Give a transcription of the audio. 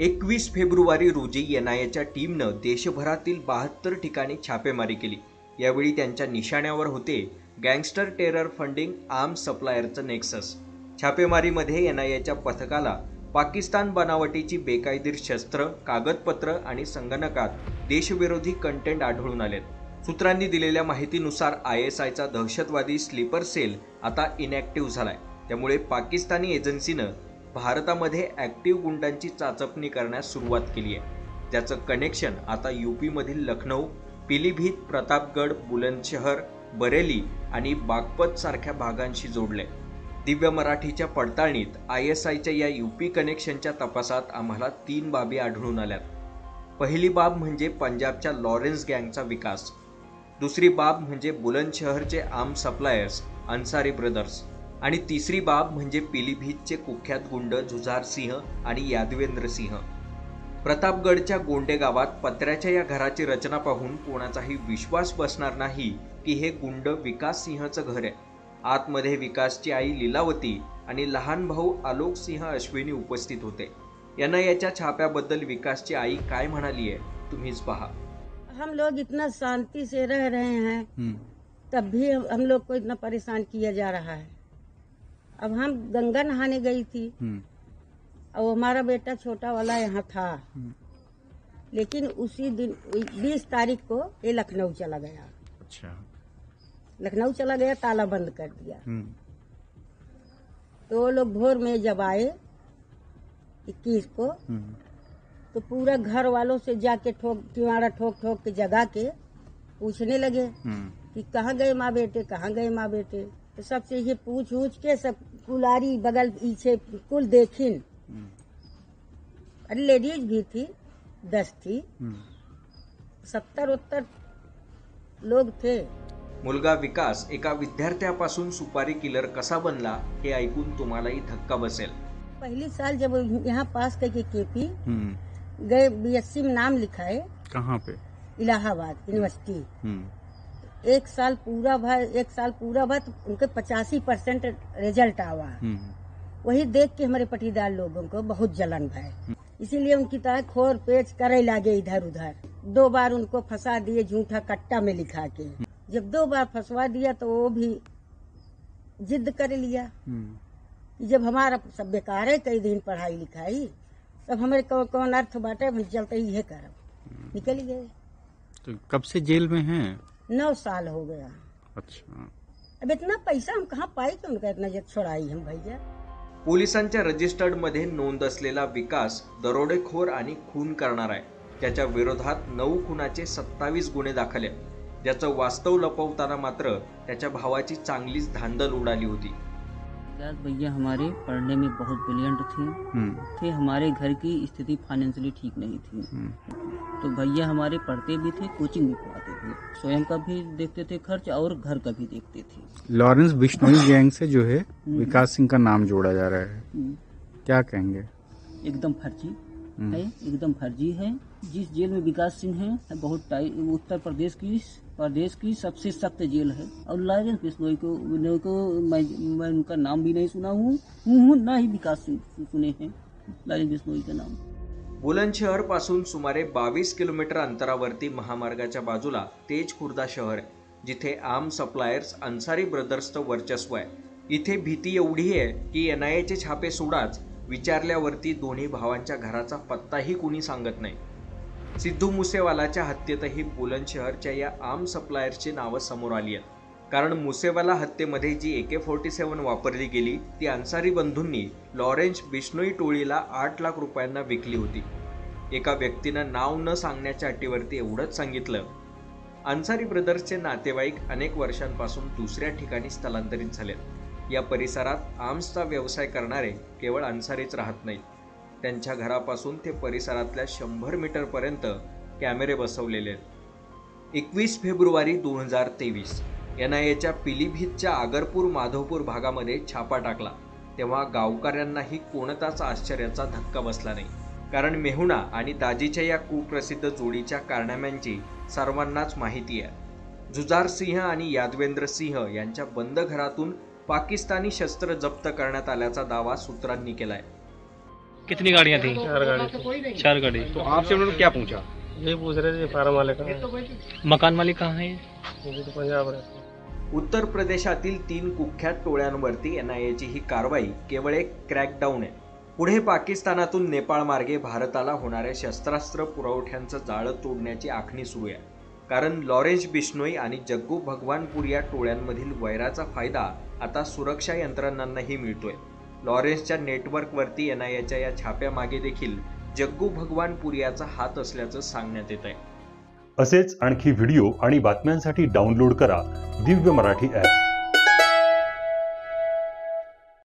एकवीस फेब्रुवारी रोजी एनआयएच्या टीमनं देशभरातील बहात्तर ठिकाणी छापेमारी केली. यावेळी त्यांच्या निशाण्यावर होते गँगस्टर टेरर फंडिंग आर्म सप्लायरचं नेक्सस. छापेमारीमध्ये एनआयएच्या पथकाला पाकिस्तान बनावटीची बेकायदेर शस्त्र कागदपत्र आणि संगणकात देशविरोधी कंटेंट आढळून आलेत. सूत्रांनी दिलेल्या माहितीनुसार आय एस आयचा दहशतवादी स्लीपर सेल आता इनॅक्टिव्ह झालाय. त्यामुळे पाकिस्तानी एजन्सीनं भारतामध्ये ॲक्टिव्ह गुंडांची चाचपणी करण्यास सुरुवात केली आहे. ज्याचं कनेक्शन आता यूपीमधील लखनौ पिलीभीत प्रतापगड बुलंदशहर बरेली आणि बागपत सारख्या भागांशी जोडले दिव्य मराठीच्या पडताळणीत आय एस आयच्या या यू पी कनेक्शनच्या तपासात आम्हाला तीन बाबी आढळून आल्यात. पहिली बाब म्हणजे पंजाबच्या लॉरेन्स गँगचा विकास. दुसरी बाब म्हणजे बुलंदशहरचे आर्म सप्लायर्स अन्सारी ब्रदर्स. आणि तिसरी बाब म्हणजे पिलीभीतचे कुख्यात गुंड जुझार सिंह आणि यादवेंद्र सिंह. प्रतापगडच्या गोंडे गावात पत्र्याच्या या घराची रचना पाहून कोणाचाही विश्वास बसणार नाही की हे गुंड विकास सिंहचं घर आहे. आतमध्ये विकासची आई लीलावती आणि लहान भाऊ आलोक सिंह अश्विनी उपस्थित होते. यांना याच्या छाप्याबद्दल विकासची आई काय म्हणाली आहे तुम्हीच पहा. हम लोग इतना शांति से रह रहे हैं हम्म, तब भी हम लोग को इतना परेशान किया जा रहा है. अब हम गंगा नहाने गई थी। हम्म, और हमारा बेटा छोटा वाला यहाँ था। हम्म, लेकिन उसी दिन बीस तारीख को ये लखनऊ चला गया। अच्छा। लखनऊ चला गया ताला बंद कर दिया। हम्म, तो वो लोग भोर में जब आए इक्कीस को तो पूरा घर वालों से जाके ठोक किवाड़ा ठोक ठोक के जगा के पूछने लगे कि कहाँ गए माँ बेटे कहाँ गए माँ बेटे? सबसे ये पूछ उछ के सब कुलारी बगल पीछे कुल देखिन। अरे लेडीज़ भी थी दस थी। हम्म. सत्तर उत्तर लोग थे। मुलगा विकास एका विद्यार्थ्यापासून सुपारी किलर कसा बनला हे ऐकून तुम्हालाही धक्का बसेल. पहली साल जब यहाँ पास करके केपी हम्म, गए बीएससी में नाम लिखाए कहाँ पे? इलाहाबाद यूनिवर्सिटी एक साल पूरा भर एक साल पूरा भर तो उनके पचासी परसेंट रिज़ल्ट आवा। हम्म, वही देख के हमारे पटीदार लोगों को बहुत जलन भय। इसीलिए उनकी तरह खोर पेच करे लागे इधर उधर। दो बार उनको फंसा दिए झूठा कट्टा में लिखा के। जब दो बार फंसवा दिया तो वो भी जिद कर लिया। हम्म, कि जब हमारा सब बेकार है कई दिन पढ़ाई लिखाई तब हमारे कौन कौन अर्थ बाटे चलते ही ये करब निकल गए। तो कब से जेल में हैं? नौ साल हो गया। अच्छा। अब इतना पैसा हम कहाँ पाई कि उनका इतना जब छोड़ाई हम भैया पोलिसांच्या रजिस्टर्डमध्ये नोंद असलेला विकास दरोडेखोर आणि खून करणार आहे. त्याच्या विरोधात नऊ खुनाचे सत्तावीस गुन्हे दाखल आहेत. ज्याचं वास्तव लपवताना मात्र त्याच्या भावाची चांगलीच धांदल उडाली होती. भैया हमारे पढ़ने में बहुत ब्रिलियंट थे। हम्म, थे हमारे घर की स्थिति फाइनेंशियली ठीक नहीं थी। हम्म, तो भैया हमारे पढ़ते भी थे कोचिंग भी पढ़ाते थे। स्वयं का भी देखते थे खर्च और घर का भी देखते थे। लॉरेंस बिश्नोई गैंग से जो है विकास सिंह का नाम जोड़ा जा रहा है। हम्म, क्या कहेंगे? एकदम फर्जी। हम्म। है? एकदम फर्जी है। जिस जेल में विकास सिंह है बहुत उत्तर प्रदेश की प्रदेश की सबसे सख्त जेल है। और लॉरेंस बिश्नोई को बिश्नोई को मैं मैं उनका नाम भी नहीं सुना हूँ हूँ हूँ, ना ही विकास सिंह सुने हैं। लॉरेंस बिश्नोई का नाम। बुलंदशहरपासून सुमारे बावीस किलोमीटर अंतरावरती महामार्गाच्या बाजूला तेज खुर्दा शहर आहे जिथे आर्म सप्लायर्स अन्सारी ब्रदर्सचं वर्चस्व आहे. इथे भीती एवढी आहे की एन आय एचे छापे सोडाच विचारल्यावरती दोन्ही भावांच्या घराचा पत्ताही कुणी सांगत नाही. सिद्धू मुसेवालाच्या हत्येतही बुलंदशहरच्या या आर्म सप्लायर्सची नावं समोर आली आहेत. कारण मुसेवाला हत्येमध्ये जी ए के फोर्टी सेवन वापरली गेली ती अन्सारी बंधूंनी लॉरेन्स बिश्नोई टोळीला आठ लाख रुपयांना विकली होती. एका व्यक्तीनं नाव न सांगण्याच्या अटीवरती एवढंच सांगितलं. अन्सारी ब्रदर्सचे नातेवाईक अनेक वर्षांपासून दुसऱ्या ठिकाणी स्थलांतरित झालेत. या परिसरात आर्म्सचा व्यवसाय करणारे केवळ अन्सारीच राहत नाहीत. त्यांच्या घरापासून ते परिसरातल्या शंभर मीटरपर्यंत कॅमेरे बसवलेले आहेत. एकवीस फेब्रुवारी दोन हजार तेवीस एन आय एच्या पिलीभीतच्या आगरपूर माधवपूर भागामध्ये छापा टाकला. तेव्हा गावकऱ्यांनाही कोणताच आश्चर्याचा धक्का बसला नाही. कारण मेहुणा आणि दाजीच्या या कुप्रसिद्ध जोडीच्या कारनाम्यांची सर्वांनाच माहिती आहे. जुजार सिंह आणि यादवेंद्र सिंह यांच्या बंद घरातून पाकिस्तानी शस्त्र जप्त करण्यात आल्याचा दावा सूत्रांनी केला आहे कितनी गाड़ियाँ थी? चार गाड़ी चार गाड़ी। तो आपसे उन्होंने क्या पूछा? यही पूछ रहे थे फार्म वाले का। ये मकान मालिक कहाँ है? तो पंजाब रहते हैं। उत्तर प्रदेशातील तीन कुख्यात टोळ्यांवरती एन आय एची ही कारवाई केवळ एक क्रॅकडाऊन आहे. पुढे पाकिस्तानातून नेपाळ मार्गे भारताला होणाऱ्या शस्त्रास्त्र पुरवठ्यांचं जाळं तोडण्याची आखणी सुरू आहे. कारण लॉरेन्स बिश्नोई आणि जग्गू भगवानपूर या टोळ्यांमधील वैराचा फायदा आता सुरक्षा यंत्रणांनाही मिळतोय. लॉरेन्सच्या नेटवर्कवरती एन आय एच्या या छाप्यामागे देखील जग्गू भगवान पुर्याचा हात असल्याचं सांगण्यात येत आहे असेच आणखी व्हिडिओ आणि बातम्यांसाठी डाउनलोड करा दिव्य मराठी ॲप